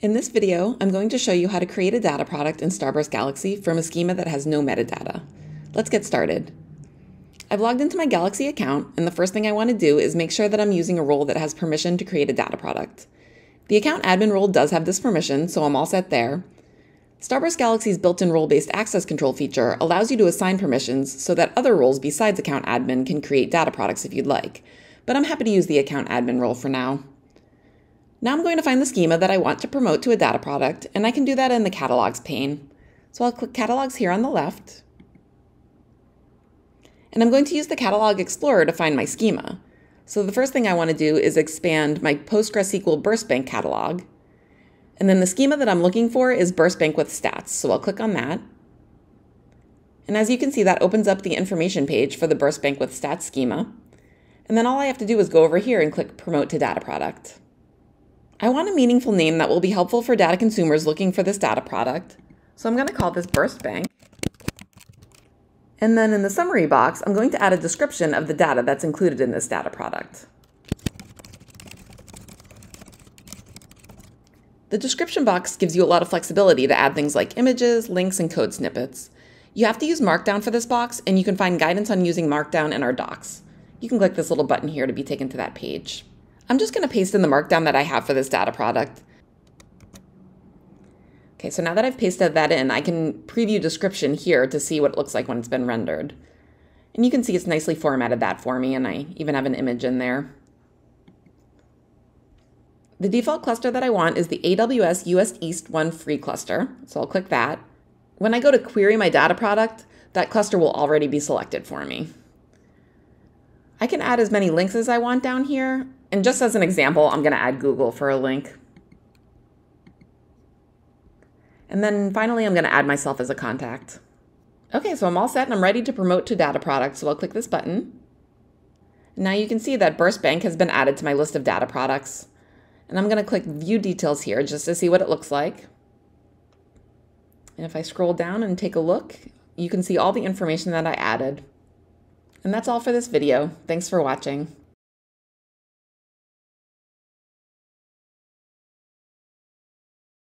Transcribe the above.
In this video, I'm going to show you how to create a data product in Starburst Galaxy from a schema that has no metadata. Let's get started. I've logged into my Galaxy account, and the first thing I want to do is make sure that I'm using a role that has permission to create a data product. The account admin role does have this permission, so I'm all set there. Starburst Galaxy's built-in role-based access control feature allows you to assign permissions so that other roles besides account admin can create data products if you'd like, but I'm happy to use the account admin role for now. Now I'm going to find the schema that I want to promote to a data product, and I can do that in the Catalogs pane. So I'll click Catalogs here on the left. And I'm going to use the Catalog Explorer to find my schema. So the first thing I want to do is expand my PostgreSQL BurstBank catalog. And then the schema that I'm looking for is BurstBank with stats, so I'll click on that. And as you can see, that opens up the information page for the BurstBank with stats schema. And then all I have to do is go over here and click Promote to Data Product. I want a meaningful name that will be helpful for data consumers looking for this data product. So I'm going to call this Burst Bank. And then in the summary box, I'm going to add a description of the data that's included in this data product. The description box gives you a lot of flexibility to add things like images, links, and code snippets. You have to use Markdown for this box, and you can find guidance on using Markdown in our docs. You can click this little button here to be taken to that page. I'm just going to paste in the markdown that I have for this data product. Okay, so now that I've pasted that in, I can preview description here to see what it looks like when it's been rendered. And you can see it's nicely formatted that for me, and I even have an image in there. The default cluster that I want is the AWS US East 1 free cluster, so I'll click that. When I go to query my data product, that cluster will already be selected for me. I can add as many links as I want down here, and just as an example, I'm going to add Google for a link. And then finally, I'm going to add myself as a contact. Okay, so I'm all set and I'm ready to promote to data products. So I'll click this button. Now you can see that Burst Bank has been added to my list of data products. And I'm going to click View Details here just to see what it looks like. And if I scroll down and take a look, you can see all the information that I added. And that's all for this video. Thanks for watching.